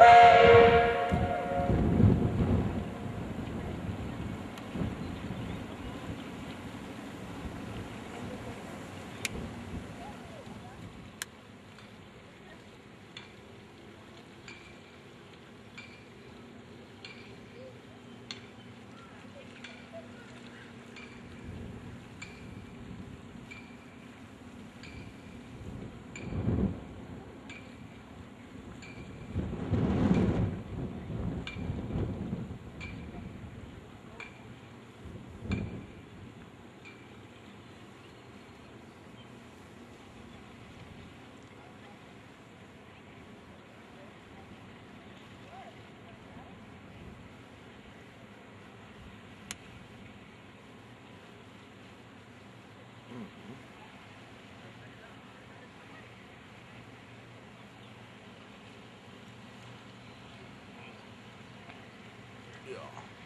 Bye. や。